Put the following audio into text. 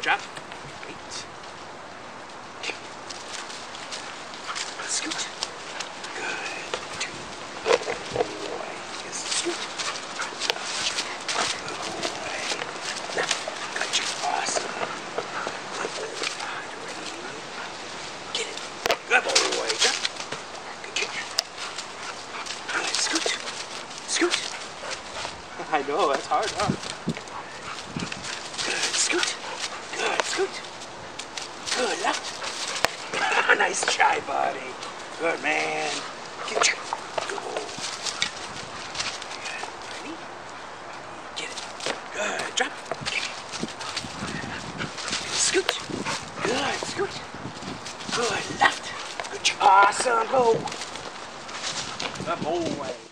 Drop. Wait. Okay. Scoot. Good. Two. Good boy. Yes, scoot. Good boy. Now, got you. Awesome. Good boy. Get it. Good boy. Drop. Good kick. Good. Scoot. Scoot. I know, that's hard, huh? Good, left. nice try, buddy. Good, man. Get your... Good. Ready? Get it. Good. Drop. Kick it. Scoot. Good, scoot. Good, left. Good. Awesome. Go. The boy.